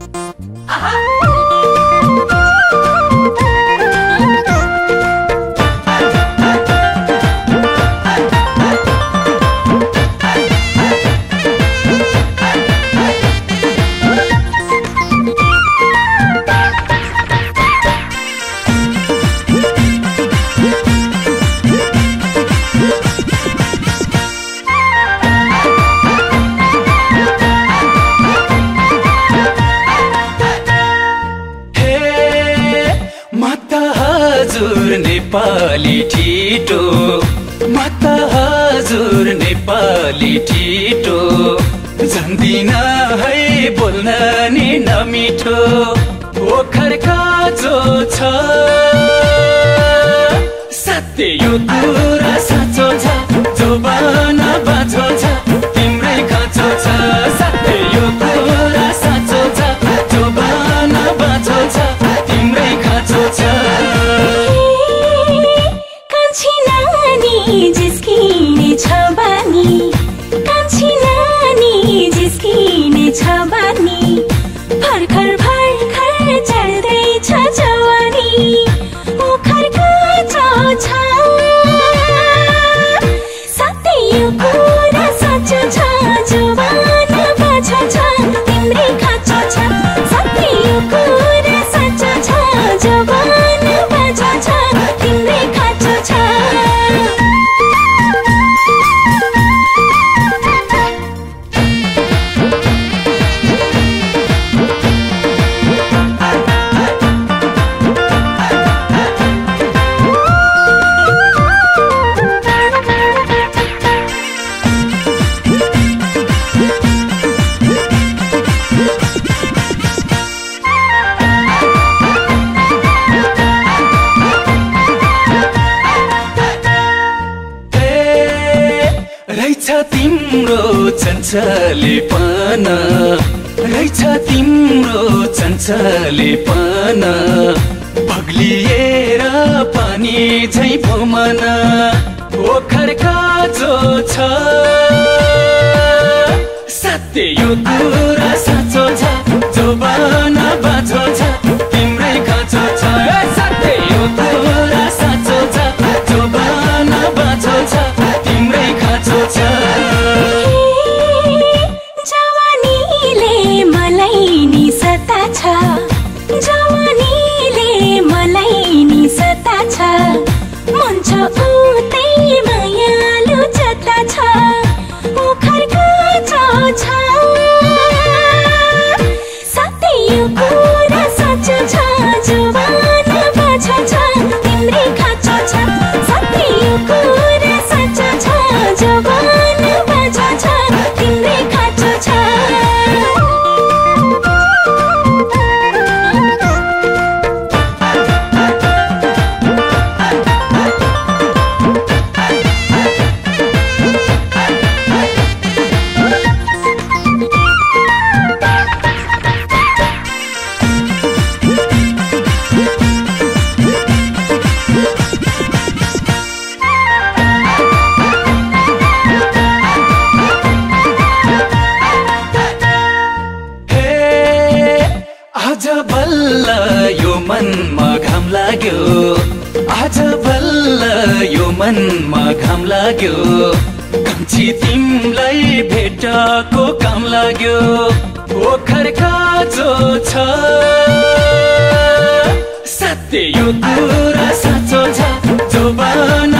Bye. Nepali ठिटो। म त हजुर नेपाली ठिटो। जान्दिन है बोल्न नि नमिठो ओखर काजो छ। सत्य यो कुरा साँचो छ। जोबान बाँचो रहेछ तिम्रो चञ्चलेपन रहेछ तिम्रो चञ्चलेपन पग्लिएर पानी झै भुमन ओखर काजो छ। सत्य यो कुरा लाग्यो। आज बल्ल यो मनमा घाम लाग्यो। कम्ची तिमलाई भेटको काम लाग्यो। ओखर काजो छ। सत्य यो कुरा साँचो छ। जोबान